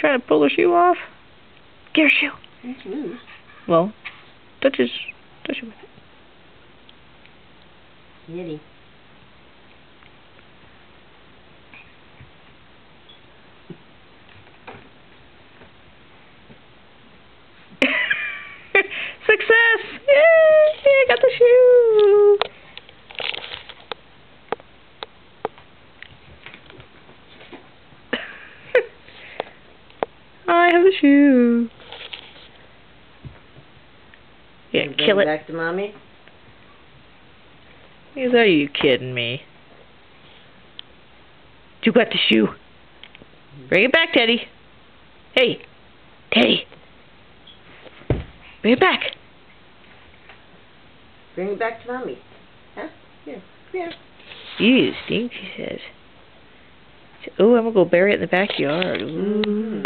trying to pull her shoe off. Get her shoe. It's loose. Well, touch his, touch it with it. Kitty. Success! Yay! I got the shoe! I have the shoe. Yeah, Bring kill it. Back to mommy. Is are you kidding me? You got the shoe. Mm-hmm. Bring it back, Teddy. Hey, Teddy. Bring it back. Bring it back to mommy. Huh? Here. Here. You stink, she says. Oh, I'm gonna go bury it in the backyard. Ooh.